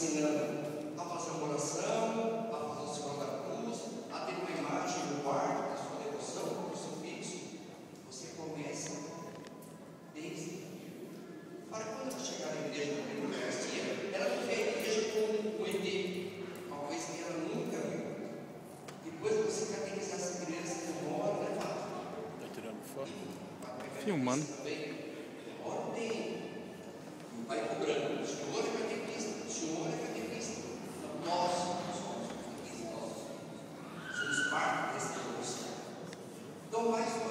ensinando a fazer uma oração, a fazer o sinal da cruz, a ter uma imagem no quarto da sua devoção, do seu fixo. Você começa desde para quando você chegar na igreja no primeiro dia, ela não vê a igreja como um ED, uma coisa que ela nunca viu. Depois você catequizar essa criança que mora, né, Fábio? Está tirando foto? Filmando. Também. Vai cobrar. mais